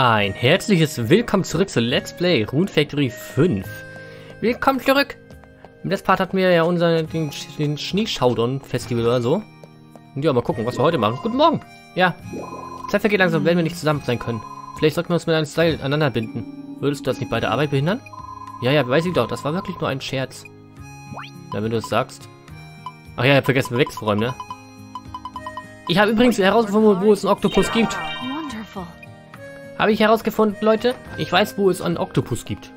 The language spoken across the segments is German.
Ein herzliches Willkommen zurück zu Let's Play Rune Factory 5. Willkommen zurück! Im letzten Part hatten wir ja unseren den, den Schneeschaudern Festival oder so. Und ja, mal gucken, was wir heute machen. Guten Morgen! Ja, Zeit vergeht langsam, wenn wir nicht zusammen sein können. Vielleicht sollten wir uns mit einem Seil aneinander binden. Würdest du das nicht bei der Arbeit behindern? Ja, ja, weiß ich doch, das war wirklich nur ein Scherz. Na, wenn du es sagst. Ach ja, ich hab vergessen, wegzuräumen, ne? Ich habe übrigens herausgefunden, wo es einen Oktopus gibt. Habe ich herausgefunden, Leute. Ich weiß, wo es einen Oktopus gibt.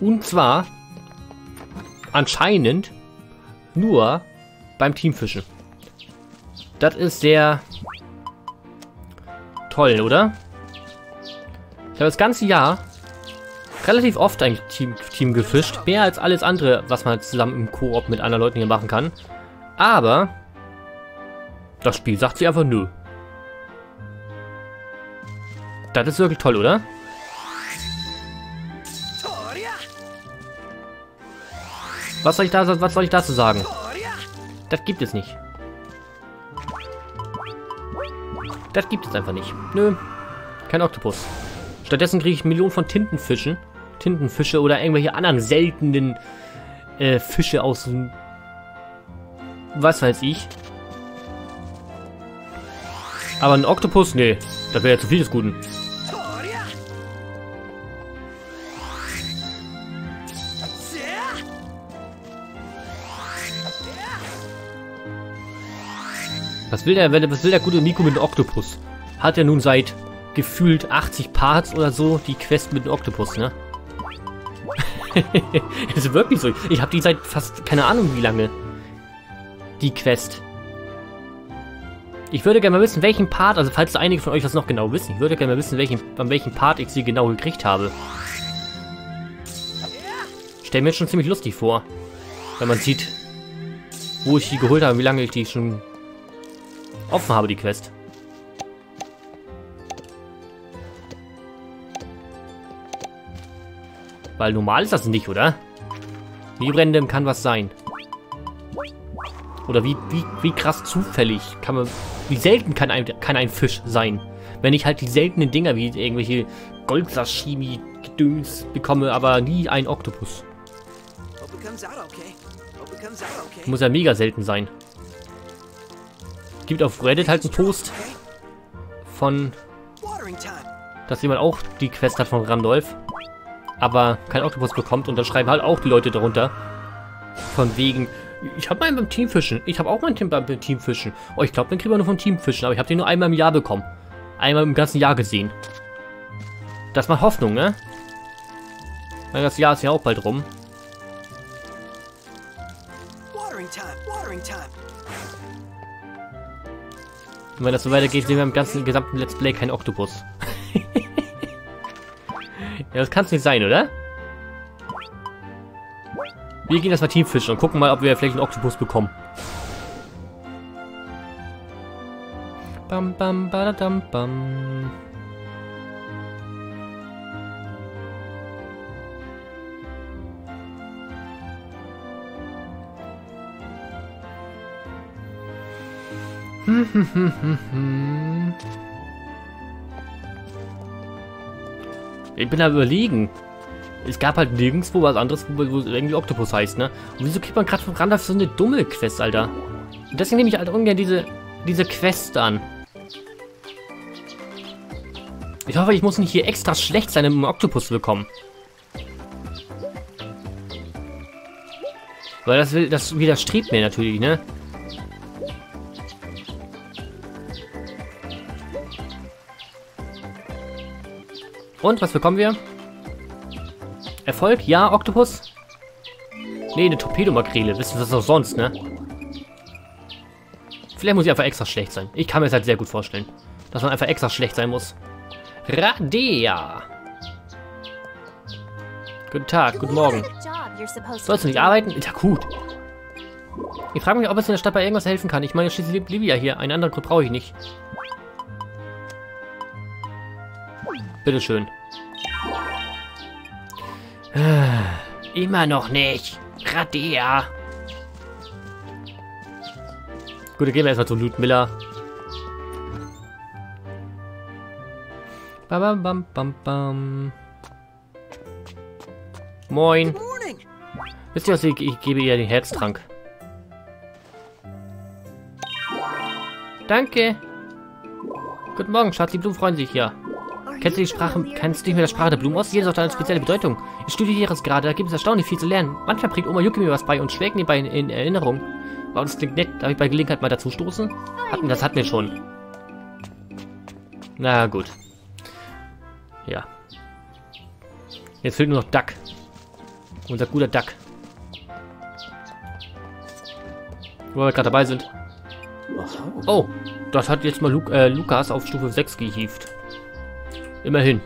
Und zwar anscheinend nur beim Teamfischen. Das ist sehr toll, oder? Ich habe das ganze Jahr relativ oft eigentlich Team, Team gefischt. Mehr als alles andere, was man zusammen im Koop mit anderen Leuten hier machen kann. Aber das Spiel sagt sie einfach nö. Das ist wirklich toll, oder? Was soll ich da, was soll ich dazu sagen? Das gibt es nicht. Das gibt es einfach nicht. Nö, kein Oktopus. Stattdessen kriege ich Millionen von Tintenfischen. Tintenfische oder irgendwelche anderen seltenen äh, Fische aus dem... Was weiß ich. Aber ein Oktopus? Nee, das wäre ja zu viel des Guten. Was will der, was will der gute Nico mit dem Oktopus? Hat er nun seit gefühlt 80 Parts oder so die Quest mit dem Oktopus, ne? das ist wirklich so. Ich habe die seit fast keine Ahnung wie lange. Die Quest. Ich würde gerne mal wissen, welchen Part, also falls einige von euch das noch genau wissen, ich würde gerne mal wissen, welchen, an welchem Part ich sie genau gekriegt habe. Stell mir schon ziemlich lustig vor. Wenn man sieht, wo ich die geholt habe, wie lange ich die schon offen habe, die Quest. Weil normal ist das nicht, oder? Wie random kann was sein? Oder wie, wie, wie krass zufällig kann man... Wie selten kann ein, kann ein Fisch sein? Wenn ich halt die seltenen Dinger wie irgendwelche Goldsashimi-Gedöns bekomme, aber nie ein Oktopus. Muss ja mega selten sein. Gibt auf Reddit halt einen Post von... Dass jemand auch die Quest hat von Randolph. Aber kein Oktopus bekommt und da schreiben halt auch die Leute darunter. Von wegen, ich habe meinen beim Teamfischen. Ich habe auch meinen Team beim Teamfischen. Oh, ich glaube, den kriegen wir nur vom Teamfischen. Aber ich habe den nur einmal im Jahr bekommen. Einmal im ganzen Jahr gesehen. Das macht Hoffnung, ne? Weil das Jahr ist ja auch bald rum. Und wenn das so weitergeht, sehen wir im ganzen gesamten Let's Play kein Oktopus. ja, das kann es nicht sein, oder? Wir gehen erstmal Teamfischen und gucken mal, ob wir vielleicht einen Oktopus bekommen. Bam, bam, badadam, bam. Ich bin da überlegen. Es gab halt nirgendwo was anderes, wo, wo irgendwie Oktopus heißt, ne? Und wieso kriegt man gerade von Randolph so eine dumme Quest, Alter? Und deswegen nehme ich halt ungern diese, diese Quest an. Ich hoffe, ich muss nicht hier extra schlecht sein, um einen Oktopus zu bekommen. Weil das, will, das widerstrebt mir natürlich, ne? Und, was bekommen wir? Erfolg? Ja, Oktopus? Nee, eine Torpedomakrele. Wissen wir was auch sonst, ne? Vielleicht muss ich einfach extra schlecht sein. Ich kann mir das halt sehr gut vorstellen. Dass man einfach extra schlecht sein muss. Radea. Guten Tag, guten Morgen. Sollst du nicht arbeiten? Ja, gut. Ich frage mich, ob es in der Stadt bei irgendwas helfen kann. Ich meine, schließlich lebt Livia hier. Einen anderen Grund brauche ich nicht. Bitteschön. Immer noch nicht. Radea. Gut, dann gehen wir erstmal zu Loot Miller. Bam, bam, bam, bam. Moin. Wisst ihr was, ich, ich gebe ihr den Herztrank. Danke. Guten Morgen, Schatz, die Blumen freuen sich hier. Kennst du die Sprache, kennst du nicht mehr die Sprache der Blumen aus? Jedes hat eine spezielle Bedeutung. Ich studiere es gerade, da gibt es erstaunlich viel zu lernen. Manchmal bringt Oma Yuki mir was bei und schlägt nebenbei in, in Erinnerung. Aber das klingt nett. Darf ich bei Gelegenheit mal dazu stoßen? Hatten, das hatten wir schon. Na gut. Ja. Jetzt fehlt nur noch Duck. Unser guter Duck. Wo wir gerade dabei sind. Oh, das hat jetzt mal Lu äh, Lukas auf Stufe 6 gehievt. Immerhin.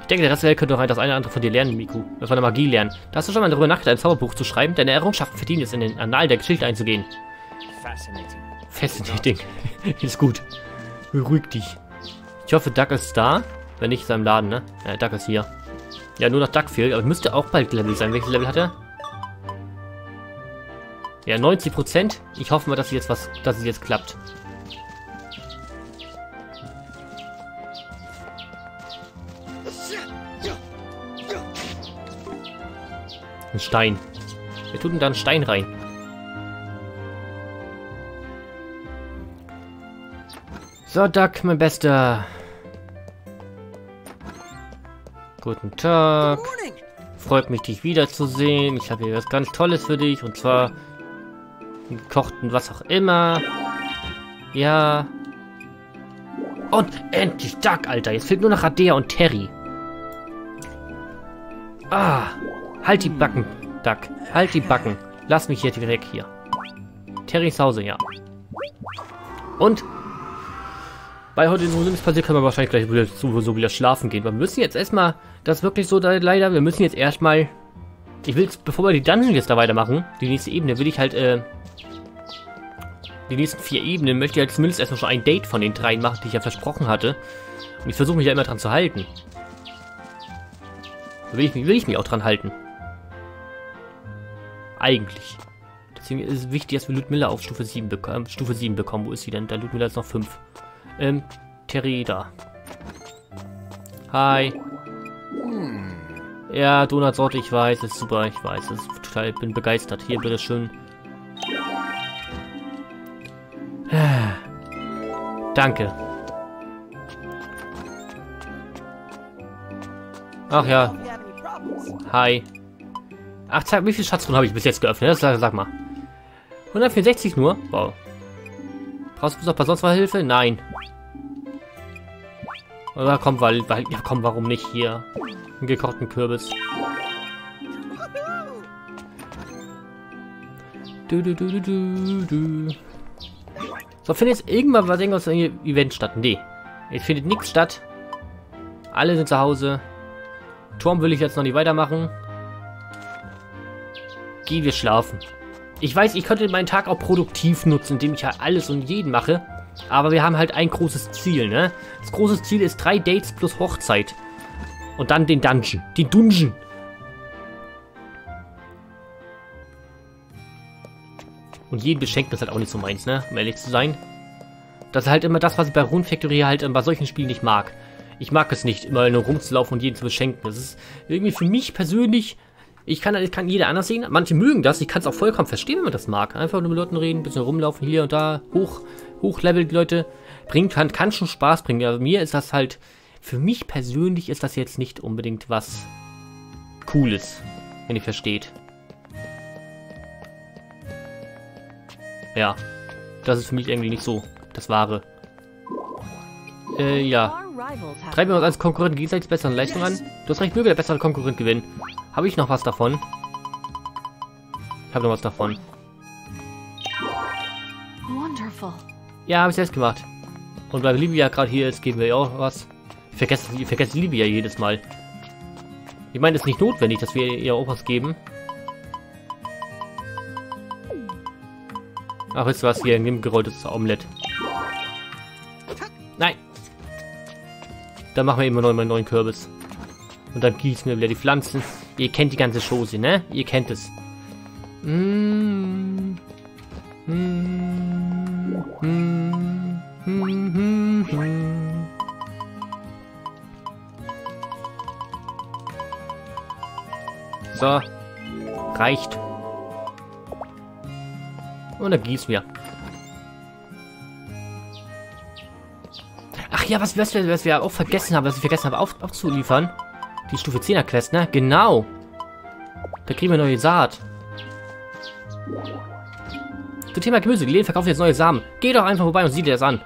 Ich denke, der Rest der Welt könnte doch das eine oder andere von dir lernen, Miku. Von der Magie lernen. Da hast du schon mal darüber nachgedacht, ein Zauberbuch zu schreiben? Deine Errungenschaften verdienen es, in den Annal der Geschichte einzugehen. Fascinating. Fascinating. ist gut. Beruhig dich. Ich hoffe, Duck ist da. Wenn nicht, ist er im Laden, ne? Ja, Duck ist hier. Ja, nur noch Duck fehlt, aber müsste auch bald Level sein. Welches Level hat er? Ja, 90 Prozent. Ich hoffe mal, dass jetzt was, dass es jetzt klappt. Ein Stein. Wir tun da einen Stein rein. So, Duck, mein Bester. Guten Tag. Freut mich, dich wiederzusehen. Ich habe hier was ganz Tolles für dich. Und zwar gekochten was auch immer. Ja. Und endlich Duck, Alter. Jetzt fehlt nur noch Radea und Terry. Ah. Halt die Backen, Duck. Halt die Backen. Lass mich jetzt weg hier. Terrys Hause, ja. Und bei heute so nichts passiert, können wir wahrscheinlich gleich wieder so, so wieder schlafen gehen. wir müssen jetzt erstmal, das ist wirklich so da, leider, wir müssen jetzt erstmal, ich will bevor wir die Dungeon jetzt da weitermachen, die nächste Ebene, will ich halt, äh, die nächsten vier Ebenen möchte ich halt zumindest erstmal schon ein Date von den dreien machen, die ich ja versprochen hatte. Und ich versuche mich ja immer dran zu halten. will ich, will ich mich auch dran halten. Eigentlich. Deswegen ist es wichtig, dass wir Ludmilla auf Stufe 7, bekommen, äh, Stufe 7 bekommen. Wo ist sie denn? Da Ludmilla ist noch 5. Ähm, Terry da. Hi. Hm. Ja, Donutsorte, ich weiß, ist super, ich weiß, ist total, bin begeistert. Hier, bitte schön. Danke. Ach ja. Hi. Ach, zeig, wie viel Schatztruhen habe ich bis jetzt geöffnet? Sag, sag mal. 164 nur? Wow. Brauchst du noch sonst was Hilfe? Nein. Oder komm, weil, weil, ja komm, warum nicht hier? Einen gekochten Kürbis. Du, du, du, du, du, du. So, findet jetzt irgendwann was irgendwas Event statt? Nee. Jetzt findet nichts statt. Alle sind zu Hause. Turm will ich jetzt noch nicht weitermachen. Gehen wir schlafen. Ich weiß, ich könnte meinen Tag auch produktiv nutzen, indem ich halt alles und jeden mache. Aber wir haben halt ein großes Ziel, ne? Das große Ziel ist drei Dates plus Hochzeit. Und dann den Dungeon. Den Dungeon. Und jeden beschenken ist halt auch nicht so meins, ne? Um ehrlich zu sein. Das ist halt immer das, was ich bei Rune Factory halt bei solchen Spielen nicht mag. Ich mag es nicht, immer nur rumzulaufen und jeden zu beschenken. Das ist irgendwie für mich persönlich ich kann, das kann jeder anders sehen. Manche mögen das. Ich kann es auch vollkommen verstehen, wenn man das mag. Einfach nur mit Leuten reden, ein bisschen rumlaufen hier und da. Hoch, hochlevelt Leute. Bringt, kann, kann schon Spaß bringen. Aber mir ist das halt, für mich persönlich ist das jetzt nicht unbedingt was Cooles. Wenn ihr versteht. Ja. Das ist für mich irgendwie nicht so das Wahre. Äh, ja. Treiben wir uns als Konkurrent gegenseitig bessere Leistung an? Du hast recht, möge der bessere Konkurrent gewinnen. Habe ich noch was davon? Ich habe noch was davon. Ja, habe ich selbst gemacht. Und weil Livia gerade hier ist, geben wir ihr auch was. Ich vergesse, ich vergesse Livia jedes Mal. Ich meine, es ist nicht notwendig, dass wir ihr auch was geben. Ach, wisst ihr was? Hier, nimm gerolltes Omelett. Nein! Dann machen wir immer noch mal einen neuen Kürbis. Und dann gießen wir wieder die Pflanzen. Ihr kennt die ganze Chose, ne? Ihr kennt es. So. Reicht. Und dann gießen wir. Ach ja, was, was, was wir auch vergessen haben, was ich vergessen habe auf, aufzuliefern. Die Stufe 10er Quest, ne? Genau. Da kriegen wir neue Saat. Zum Thema Gemüse. Die Läden verkaufen jetzt neue Samen. Geh doch einfach vorbei und sieh dir das an.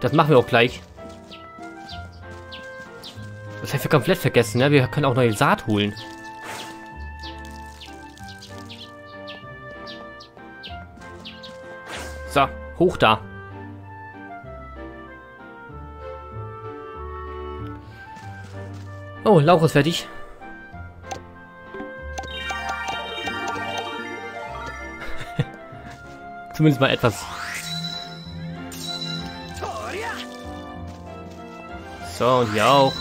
Das machen wir auch gleich. Das habe ich komplett vergessen, ne? Wir können auch neue Saat holen. So, hoch da. Oh, Lauch ist fertig. Zumindest mal etwas. So, und hier auch.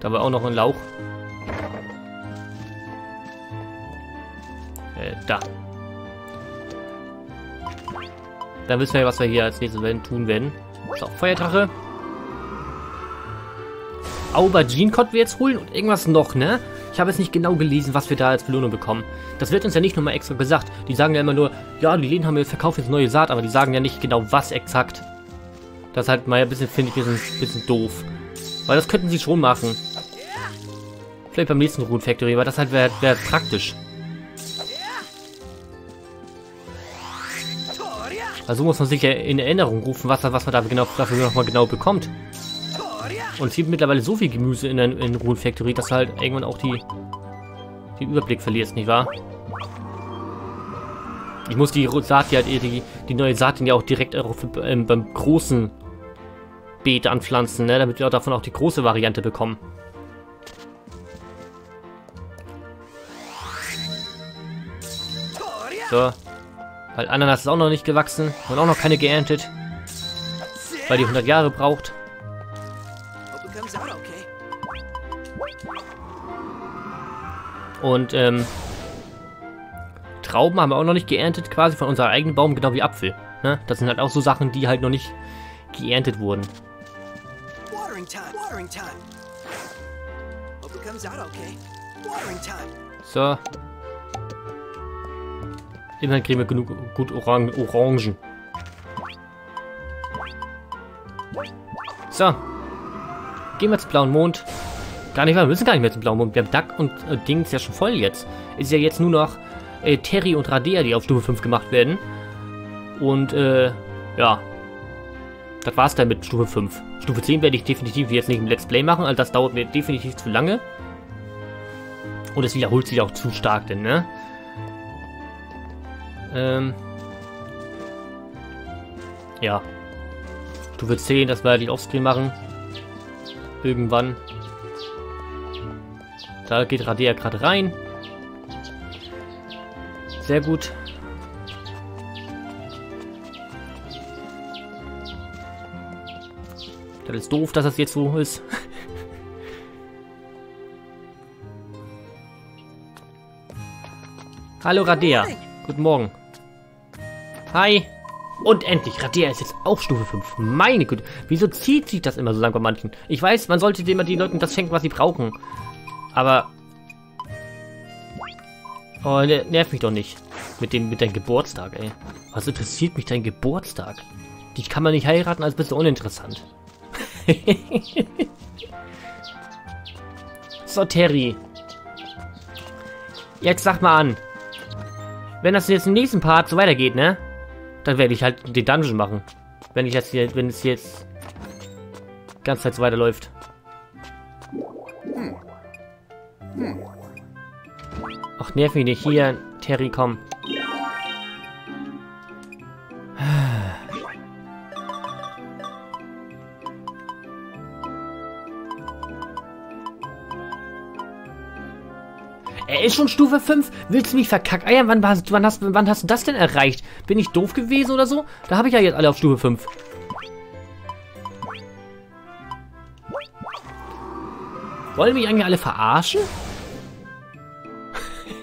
Da war auch noch ein Lauch. Äh, da. Dann wissen wir, was wir hier als nächstes tun werden. So, Feuerdrache. Aubergine konnten wir jetzt holen und irgendwas noch, ne? Ich habe jetzt nicht genau gelesen, was wir da als Belohnung bekommen. Das wird uns ja nicht nochmal extra gesagt. Die sagen ja immer nur, ja, die Läden haben wir verkauft jetzt neue Saat, aber die sagen ja nicht genau, was exakt. Das ist halt mal ein bisschen, finde ich, ein bisschen, bisschen doof. Weil das könnten sie schon machen. Vielleicht beim nächsten Rune Factory, weil das halt wäre wär praktisch. Also muss man sich ja in Erinnerung rufen, was, was man da genau, dafür nochmal genau bekommt. Und es gibt mittlerweile so viel Gemüse in der in Rune Factory, dass halt irgendwann auch die den Überblick verlierst, nicht wahr? Ich muss die Saat, halt, die, die neue Saat ja auch direkt für, ähm, beim großen Beet anpflanzen, ne? damit wir auch davon auch die große Variante bekommen. So. Weil Ananas ist auch noch nicht gewachsen und auch noch keine geerntet. Weil die 100 Jahre braucht. Und ähm, Trauben haben wir auch noch nicht geerntet, quasi von unserem eigenen Baum, genau wie Apfel. Ne? Das sind halt auch so Sachen, die halt noch nicht geerntet wurden. So. Immerhin kriegen wir genug gut Orang Orangen. So. Gehen wir zum blauen Mond. Gar nicht, wir müssen gar nicht mehr zum blauen Mond. Wir haben Duck und äh, Dings ja schon voll jetzt. Ist ja jetzt nur noch äh, Terry und Radea, die auf Stufe 5 gemacht werden. Und, äh, ja. Das war's dann mit Stufe 5. Stufe 10 werde ich definitiv jetzt nicht im Let's Play machen, also das dauert mir definitiv zu lange. Und es wiederholt sich auch zu stark, denn, ne? Ähm. Ja. Stufe 10, das werde ich offscreen machen. Irgendwann. Da geht Radea gerade rein. Sehr gut. Das ist doof, dass das jetzt so ist. Hallo Radea. Guten Morgen. Hi. Und endlich, Radea ist jetzt auch Stufe 5. Meine Güte, wieso zieht sich das immer so lang bei manchen? Ich weiß, man sollte immer den Leuten das schenken, was sie brauchen. Aber... Oh, ne, nerv mich doch nicht. Mit dem, mit deinem Geburtstag, ey. Was interessiert mich dein Geburtstag? Dich kann man nicht heiraten, als bist du uninteressant. so, Terry. Jetzt sag mal an. Wenn das jetzt im nächsten Part so weitergeht, ne? Dann werde ich halt den Dungeon machen. Wenn ich jetzt hier, wenn es jetzt die ganze Zeit so weiterläuft. Ach, nerv mich nicht. Hier, Terry, komm. Ist schon Stufe 5. Willst du mich verkackeiern? Wann, wann, hast, wann hast du das denn erreicht? Bin ich doof gewesen oder so? Da habe ich ja jetzt alle auf Stufe 5. Wollen mich eigentlich alle verarschen?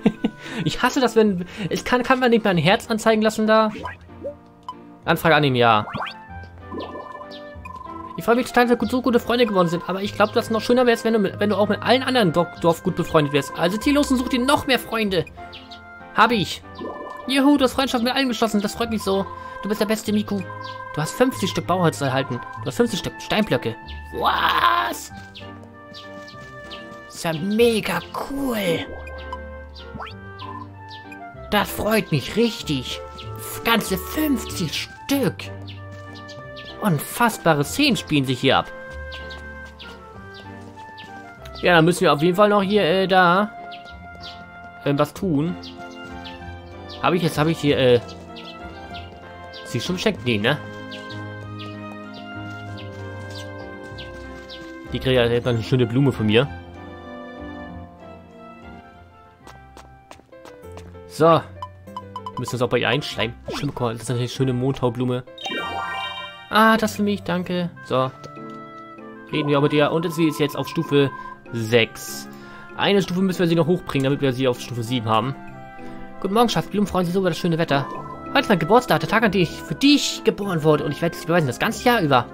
ich hasse das, wenn... Ich kann, kann man nicht mal ein Herz anzeigen lassen da. Anfrage annehmen, ja. Ich freue mich total, dass wir so gute Freunde geworden sind, aber ich glaube, dass es noch schöner wäre, wenn du, wenn du auch mit allen anderen Dorf, Dorf gut befreundet wärst. Also zieh los und such dir noch mehr Freunde. Habe ich. Juhu, du hast Freundschaft mit allen geschlossen, das freut mich so. Du bist der beste Miku. Du hast 50 Stück Bauholz erhalten. Du hast 50 Stück Steinblöcke. Was? ist ja mega cool. Das freut mich richtig. Ganze 50 Stück. Unfassbare Szenen spielen sich hier ab. Ja, dann müssen wir auf jeden Fall noch hier, äh, da äh, was tun. Habe ich jetzt, habe ich hier, äh, sie schon geschenkt? Nee, ne? Die kriegt ja jetzt eine schöne Blume von mir. So. Müssen wir es auch bei ihr einschleimen. Mal, das ist eine schöne Mondhaublume. Ah, das für mich, danke. So. Reden wir aber ihr. Und sie ist jetzt auf Stufe 6. Eine Stufe müssen wir sie noch hochbringen, damit wir sie auf Stufe 7 haben. Guten Morgen, Schatz. Blumen freuen sich so über das schöne Wetter. Heute ist mein Geburtstag, der Tag, an dem ich für dich geboren wurde. Und ich werde es beweisen, das ganze Jahr über.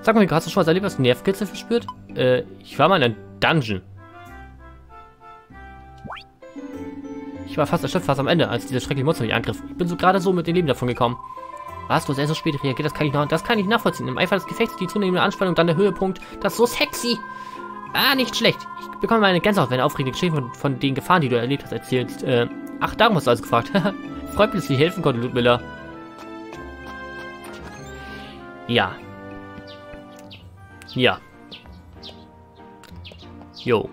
Sag mal, hast du schon was erlebt, was Nervkitzel verspürt? Äh, ich war mal in einem Dungeon. Ich war fast erschöpft, fast am Ende, als dieser schreckliche Monster mich angriff. Ich bin so gerade so mit dem Leben davon gekommen. So spät reagiert? Das kann ich noch, das kann ich nachvollziehen. Im Eifer des Gefechts die zunehmende Anspannung, dann der Höhepunkt. Das ist so sexy. Ah, nicht schlecht. Ich bekomme meine Gänsehaut, wenn aufregende Geschichten von, von den Gefahren, die du erlebt hast, erzählst. Äh, ach, darum hast du also gefragt. Freut mich, dass ich helfen konnte, Ludmilla. Ja. Ja. Jo.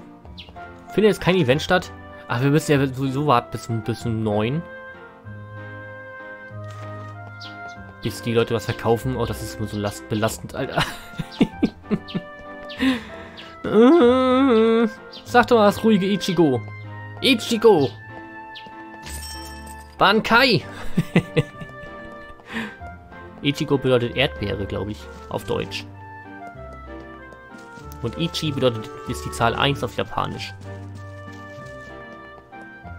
Findet jetzt kein Event statt? Ach, wir müssen ja sowieso warten bis, bis um 9. Bis die Leute was verkaufen. Oh, das ist immer so last belastend, Alter. Sag doch mal das ruhige Ichigo. Ichigo! Bankai! Ichigo bedeutet Erdbeere, glaube ich, auf Deutsch. Und Ichi bedeutet, ist die Zahl 1 auf Japanisch.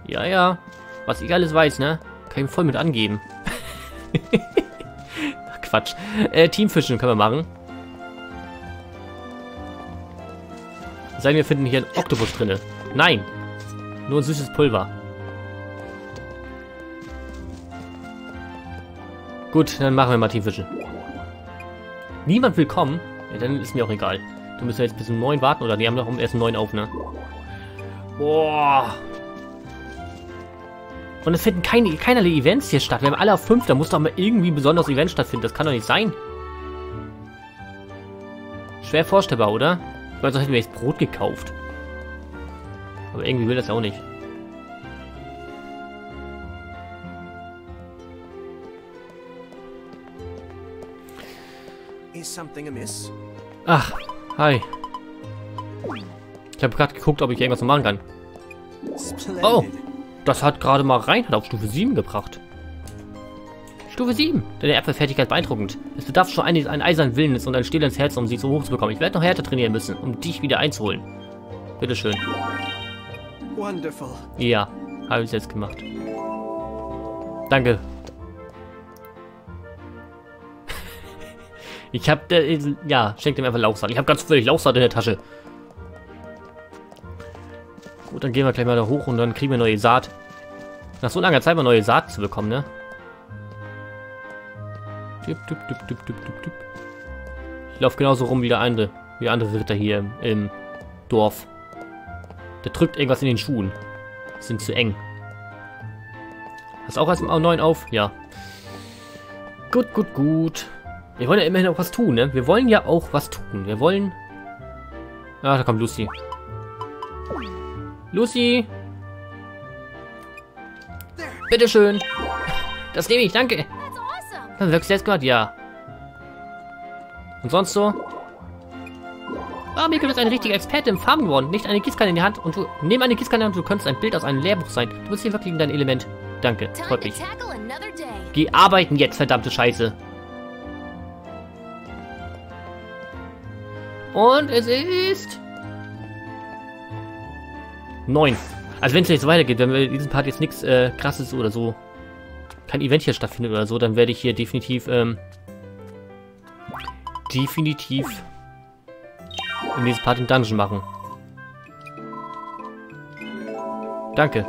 Ja, ja. Was ich alles weiß, ne? Kann ich voll mit angeben. Quatsch. Äh, Teamfischen können wir machen. Sagen wir finden hier einen Oktopus drinne. Nein. Nur ein süßes Pulver. Gut, dann machen wir mal Teamfischen. Niemand will kommen? Ja, dann ist mir auch egal. Du müssen jetzt bis um 9 warten, oder? Die haben doch um erst um 9 auf, ne? Boah. Und es finden keine, keinerlei Events hier statt. Wir haben alle auf 5, da muss doch mal irgendwie ein besonderes Event stattfinden. Das kann doch nicht sein. Schwer vorstellbar, oder? Ich meine, so hätten wir jetzt Brot gekauft. Aber irgendwie will das ja auch nicht. Ach, hi. Ich habe gerade geguckt, ob ich irgendwas machen kann. Oh, das hat gerade mal Reinhard auf Stufe 7 gebracht. Stufe 7. Deine Äpfelfertigkeit beeindruckend. Es bedarf schon eines, einen eisernen Willens und ein stählernes Herz, um sie so hoch zu bekommen. Ich werde noch härter trainieren müssen, um dich wieder einzuholen. Bitteschön. Wonderful. Ja, habe ich jetzt gemacht. Danke. ich habe, äh, ja, schenkt ihm einfach Lauchsaat. Ich habe ganz völlig Lauchsaat in der Tasche. Gut, dann gehen wir gleich mal da hoch und dann kriegen wir neue Saat. Nach so langer Zeit mal neue Saat zu bekommen, ne? Ich laufe genauso rum wie der andere, wie der andere Ritter hier im, Dorf. Der drückt irgendwas in den Schuhen. sind zu eng. Hast du auch erst im neuen auf? Ja. Gut, gut, gut. Wir wollen ja immerhin auch was tun, ne? Wir wollen ja auch was tun. Wir wollen... Ah, da kommt Lucy. Lucy! Bitteschön. Das nehme ich, danke. Dann wirkst du jetzt gerade, ja. Und sonst so? Ah, Mikkel ist ein richtiger Experte im Farben geworden. Nicht eine Gießkanne in die Hand und du nimm eine Gießkanne und du könntest ein Bild aus einem Lehrbuch sein. Du bist hier wirklich in dein Element. Danke, freut mich. Geh arbeiten jetzt, verdammte Scheiße. Und es ist... 9. Also wenn es jetzt weitergeht, wenn wir in diesem Part jetzt nichts äh, krasses oder so kein Event hier stattfindet oder so, dann werde ich hier definitiv, ähm, definitiv in diesem Part den Dungeon machen. Danke.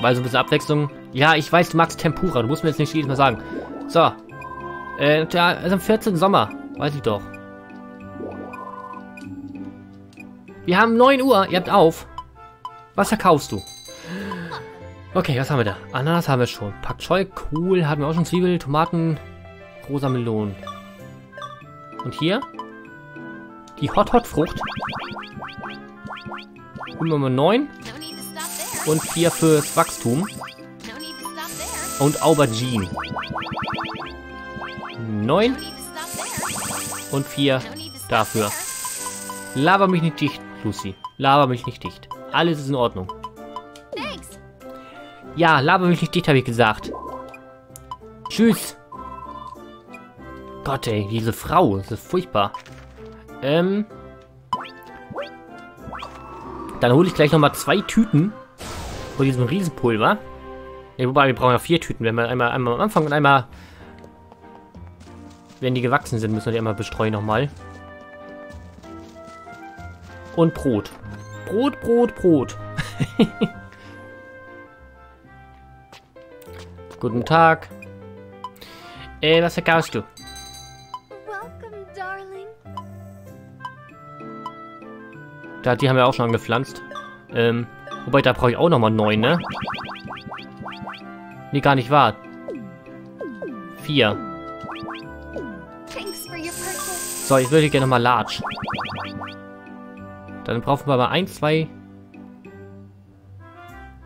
Weil so ein bisschen Abwechslung. Ja, ich weiß, du magst Tempura. Du musst mir jetzt nicht jedes Mal sagen. So. Äh, ja, also am 14. Sommer. Weiß ich doch. Wir haben 9 Uhr. Ihr habt auf. Was verkaufst du? Okay, was haben wir da? Ananas haben wir schon. Pak Choi, Kohl haben wir auch schon. Zwiebel, Tomaten, rosa Melonen. Und hier? Die Hot Hot Frucht. Nummer 9. Und 4 fürs Wachstum. Und Aubergine. 9. Und 4 dafür. Laber mich nicht dicht, Lucy. Laber mich nicht dicht. Alles ist in Ordnung. Ja, laber mich nicht dicht, habe ich gesagt. Tschüss. Gott, ey, diese Frau. Das ist furchtbar. Ähm. Dann hole ich gleich nochmal zwei Tüten von diesem Riesenpulver. Ja, wobei, wir brauchen ja vier Tüten. Wenn wir einmal, einmal am Anfang und einmal... Wenn die gewachsen sind, müssen wir die einmal bestreuen nochmal. Und Brot. Brot, Brot, Brot. Guten Tag. Äh, was verkaufst du? Welcome, darling. Da, die haben wir auch schon angepflanzt. Ähm, wobei, da brauche ich auch nochmal neun, ne? Nee, gar nicht wahr. Vier. So, ich würde gerne mal Large. Dann brauchen wir mal ein, zwei...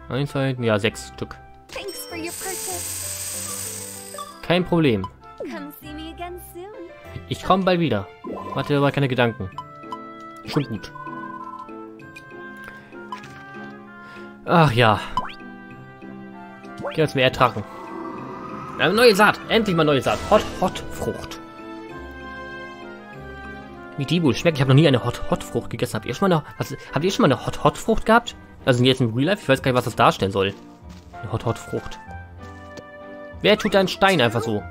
Ein, zwei, ja, sechs Stück. Kein Problem. Ich komme bald wieder. Dir aber keine Gedanken. Schon gut. Ach ja. Geh jetzt mehr ertragen. Eine neue Saat. Endlich mal neue Saat. Hot Hot Frucht. Wie die wohl schmeckt. Ich habe noch nie eine Hot Hot Frucht gegessen. Habt ihr schon mal eine, was, habt ihr schon mal eine Hot Hot Frucht gehabt? Also jetzt im Real Life? Ich weiß gar nicht, was das darstellen soll. Eine Hot Hot Frucht. Wer tut einen Stein einfach so?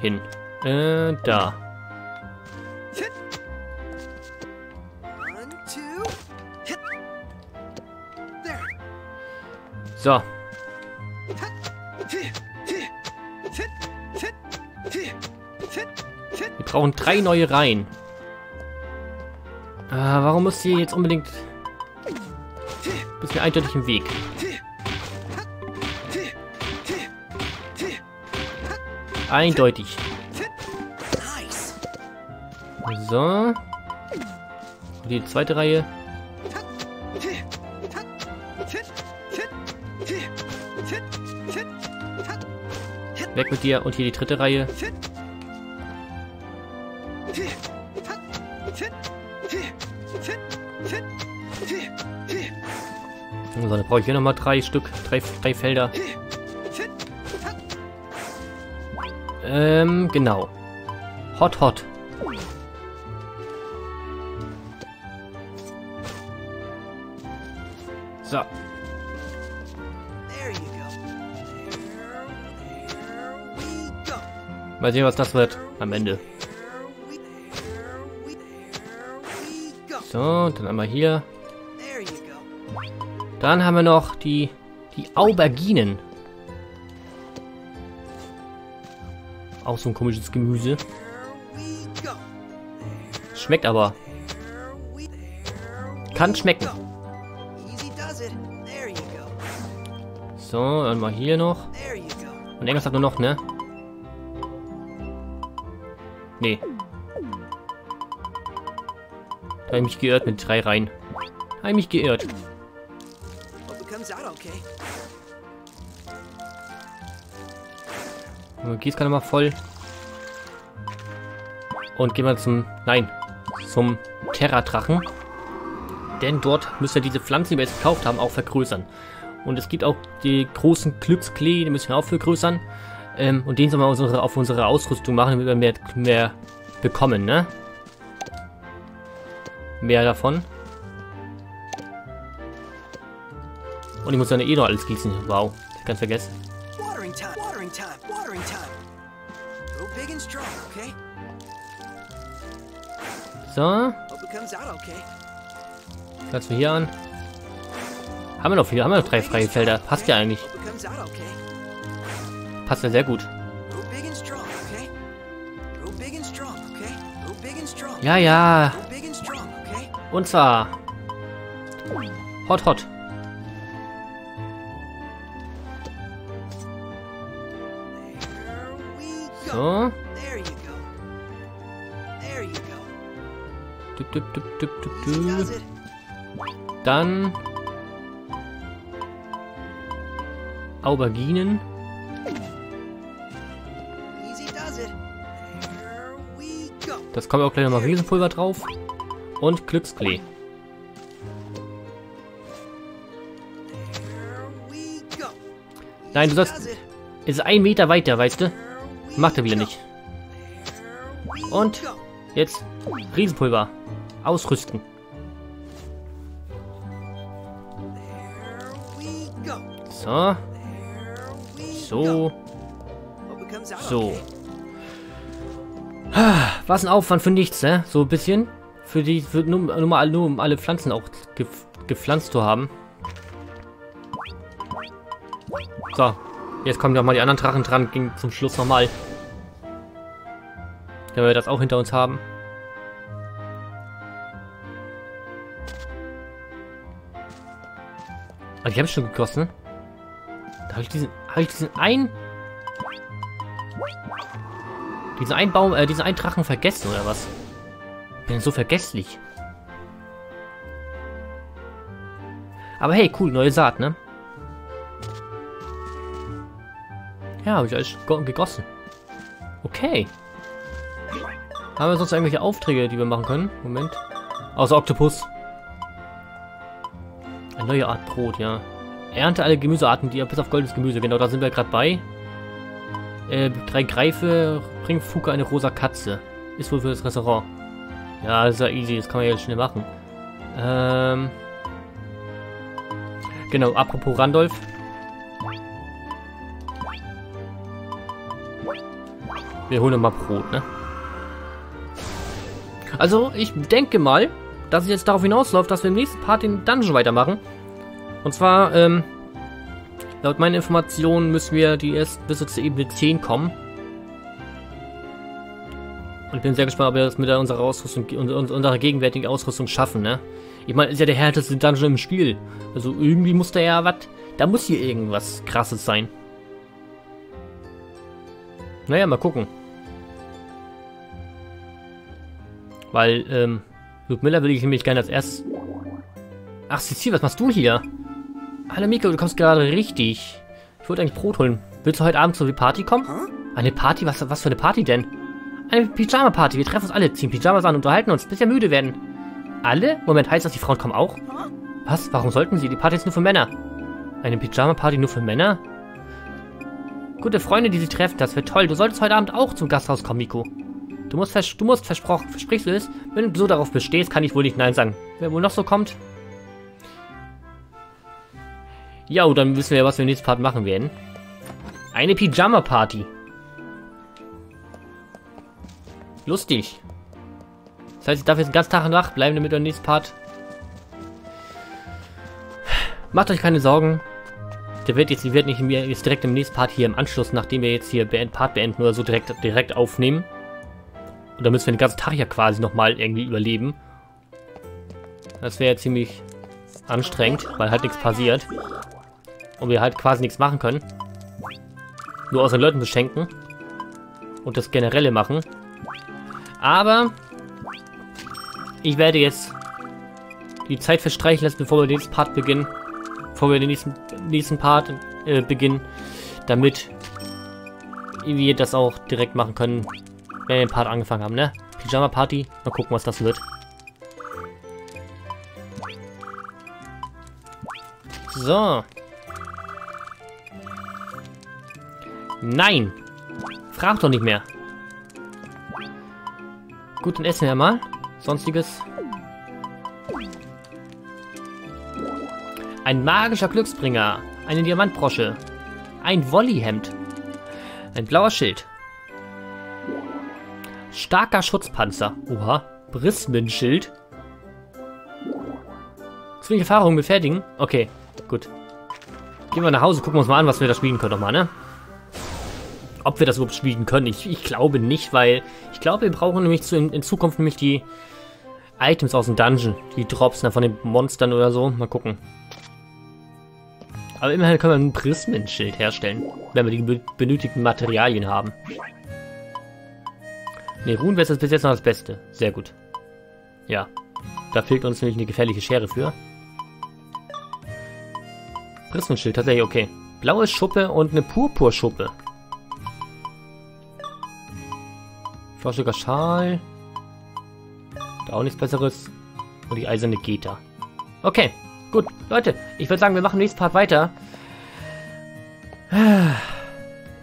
Hin. Äh, da. So. Brauchen drei neue Reihen. Äh, warum muss hier jetzt unbedingt... Bist mir eindeutig im Weg. Eindeutig. So. Die zweite Reihe. Weg mit dir. Und hier die dritte Reihe. So, dann brauche ich hier nochmal drei Stück. Drei, drei Felder. Ähm, genau. Hot, hot. So. Mal sehen, was das wird am Ende. So, dann einmal hier. Dann haben wir noch die, die Auberginen. Auch so ein komisches Gemüse. Schmeckt aber. Kann schmecken. So, dann mal hier noch. Und irgendwas hat nur noch, ne? Nee. Da habe ich mich geirrt mit drei Reihen. Habe ich mich geirrt. Okay. Und Gießkanne mal voll. Und gehen wir zum... Nein. Zum Terra-Drachen. Denn dort müssen wir diese Pflanzen, die wir jetzt gekauft haben, auch vergrößern. Und es gibt auch die großen Glücksklee, die müssen wir auch vergrößern. Ähm, und den sollen wir unsere, auf unsere Ausrüstung machen, damit wir mehr, mehr bekommen, ne? Mehr davon. Und ich muss dann eh noch alles gießen. Wow, ich ganz vergessen. Watering time. Watering time. Watering time. Go big and strong, okay? So, setzen wir hier an. Haben wir noch viele, haben wir noch drei freie Felder. Passt ja eigentlich. Passt ja sehr gut. Ja, ja. Und zwar. Hot, hot. It. Dann. Auberginen. Easy does it. There we go. Das kommt auch gleich nochmal Riesenpulver drauf. Und Glücksklee. There we go. Nein, du does it. Ist ein Meter weiter, weißt du? Macht er wieder nicht. Und jetzt Riesenpulver. Ausrüsten. So, so, so. Was ein Aufwand für nichts, ne? So ein bisschen. Für die, für nur, nur, mal, nur um alle Pflanzen auch ge, gepflanzt zu haben. So, jetzt kommen noch mal die anderen Drachen dran, ging zum Schluss nochmal. Wenn wir das auch hinter uns haben. Ah, die habe ich schon gegossen. Da habe ich diesen, habe ich diesen einen, diesen einen Baum, äh, diesen einen Drachen vergessen oder was? Bin so vergesslich. Aber hey, cool, neue Saat, ne? Ja, habe ich alles go- gegossen. Okay. Haben wir sonst irgendwelche Aufträge, die wir machen können? Moment. Außer Oktopus. Eine neue Art Brot, ja. Ernte alle Gemüsearten, die bis auf goldenes Gemüse. Genau, da sind wir gerade bei. Äh, drei Greife, bring Fuka eine rosa Katze. Ist wohl für das Restaurant. Ja, das ist ja easy, das kann man ja schnell machen. Ähm. Genau, apropos Randolph. Wir holen mal Brot, ne? Also, ich denke mal, dass es jetzt darauf hinausläuft, dass wir im nächsten Part den Dungeon weitermachen. Und zwar, ähm, laut meinen Informationen müssen wir die erst bis zur Ebene 10 kommen. Und ich bin sehr gespannt, ob wir das mit unserer Ausrüstung, unserer, unserer gegenwärtigen Ausrüstung schaffen, ne? Ich meine, ist ja der härteste Dungeon im Spiel. Also irgendwie muss da ja was, da muss hier irgendwas krasses sein. Naja, mal gucken. Weil, ähm, Ludmilla will ich nämlich gerne als erstes... Ach, Cecil, was machst du hier? Hallo Miko, du kommst gerade richtig. Ich wollte eigentlich Brot holen. Willst du heute Abend zur Party kommen? Eine Party? Was, was für eine Party denn? Eine Pyjama-Party. Wir treffen uns alle, ziehen Pyjamas an, unterhalten uns, bis wir müde werden. Alle? Moment, heißt das, die Frauen kommen auch? Was? Warum sollten sie? Die Party ist nur für Männer. Eine Pyjama-Party nur für Männer? Gute Freunde, die sie treffen, das wird toll. Du solltest heute Abend auch zum Gasthaus kommen, Miko. Du musst, vers du musst versprochen, versprichst du es? Wenn du so darauf bestehst, kann ich wohl nicht Nein sagen. Wer wohl noch so kommt? Ja, und dann wissen wir ja, was wir im nächsten Part machen werden. Eine Pyjama-Party. Lustig. Das heißt, ich darf jetzt den ganzen Tag wach bleiben, damit wir im nächsten Part... Macht euch keine Sorgen. Der wird jetzt, wird nicht mehr jetzt direkt im nächsten Part hier im Anschluss, nachdem wir jetzt hier Part beenden oder so direkt, direkt aufnehmen. Und da müssen wir den ganzen Tag ja quasi nochmal irgendwie überleben. Das wäre ziemlich anstrengend, weil halt nichts passiert. Und wir halt quasi nichts machen können. Nur außer Leuten beschenken. Und das Generelle machen. Aber ich werde jetzt die Zeit verstreichen lassen, bevor wir den nächsten Part beginnen. Bevor wir den nächsten, nächsten Part äh, beginnen. Damit wir das auch direkt machen können, wenn wir den Part angefangen haben, ne? Pyjama Party. Mal gucken, was das wird. So. Nein. Frag doch nicht mehr. Gut, dann essen wir mal. Sonstiges. Ein magischer Glücksbringer. Eine Diamantbrosche. Ein Volleyhemd. Ein blauer Schild. Starker Schutzpanzer. Oha. Prismenschild. Zwingende Erfahrung befertigen. Okay, gut. Gehen wir nach Hause, gucken wir uns mal an, was wir da spielen können nochmal, ne? Ob wir das überhaupt spielen können, ich, ich glaube nicht, weil ich glaube, wir brauchen nämlich zu, in, in Zukunft nämlich die Items aus dem Dungeon. Die Drops ne, von den Monstern oder so. Mal gucken. Aber immerhin können wir ein Prismenschild herstellen, wenn wir die be- benötigten Materialien haben. Ne, Runenwest ist bis jetzt noch das Beste. Sehr gut. Ja. Da fehlt uns nämlich eine gefährliche Schere für. Prismenschild, tatsächlich okay. Blaue Schuppe und eine Purpurschuppe. Flauschiger Schal. Da auch nichts Besseres. Und die eiserne Geta. Okay, gut. Leute, ich würde sagen, wir machen nächsten Part weiter.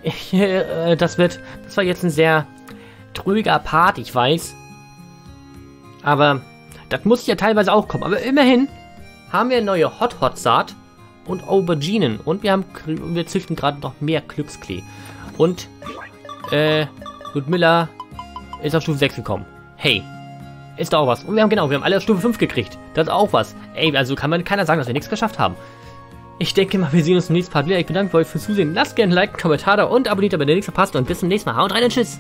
Ich, äh, das wird... Das war jetzt ein sehr trüger Part, ich weiß. Aber das muss ja teilweise auch kommen. Aber immerhin haben wir neue Hot Hot Saat und Auberginen. Und wir haben wir züchten gerade noch mehr Glücksklee. Und äh, Ludmilla ist auf Stufe 6 gekommen. Hey, ist da auch was. Und wir haben genau, wir haben alle auf Stufe 5 gekriegt. Das ist auch was. Ey, also kann man keiner sagen, dass wir nichts geschafft haben. Ich denke mal, wir sehen uns im nächsten Part wieder. Ich bedanke euch fürs Zusehen. Lasst gerne ein Like, einen Kommentar da und abonniert, damit ihr nichts verpasst. Und bis zum nächsten Mal. Haut rein und tschüss.